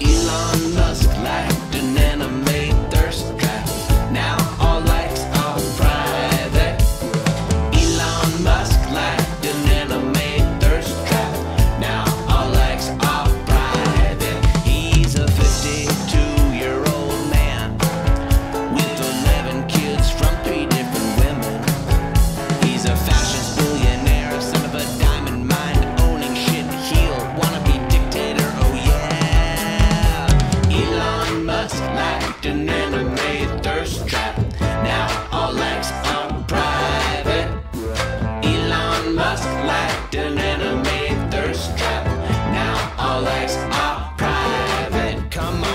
Elon Musk just like an anime thirst trap. Now all likes are private. Elon Musk like an anime thirst trap. Now all likes are private. Come on.